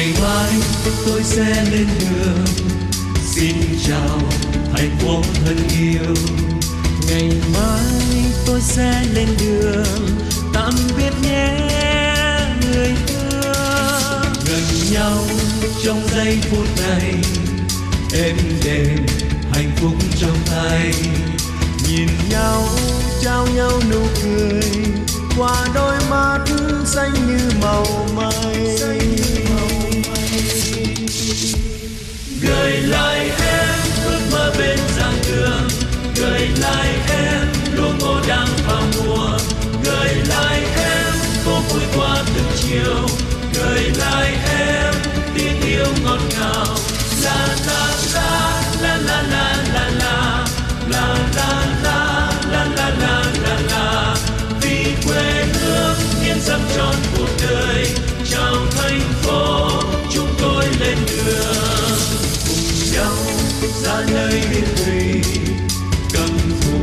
ngày mai, tôi sẽ lên đường. Xin chào, hạnh phúc thân yêu. Ngày mai, tôi sẽ lên đường, tạm biệt nhé, người thương. Gần nhau trong giây phút này, êm đềm, hạnh phúc trong tay. Nhìn nhau, trao nhau nụ cười, qua đôi mắt xanh như màu mơ. Gửi lại em tiếng yêu ngọt ngào la la la la la la la la la la la la la la la la vì quê hương yên dâng trọn cuộc đời chào thành phố chúng tôi lên đường cùng nhau ra nơi biên thùy cầm phù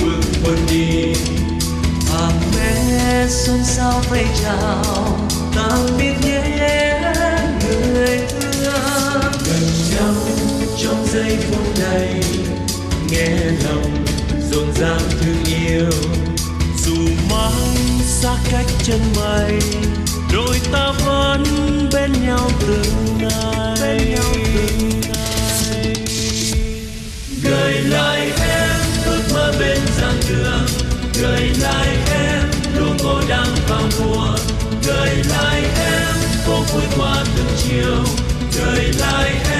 bước quân đi hàng mẹ xôn xao vây chào tạm biệt nhé người thương. Gần nhau trong giây phút này nghe lòng rộn ràng thương yêu. Dù mãi xa cách chân mây đôi ta vẫn bên nhau từng ngày. Bên nhau từng ngày. Gửi lại em ước mơ bên giảng đường. Gửi lại em lúa ngô đang vào mùa chiều trời lại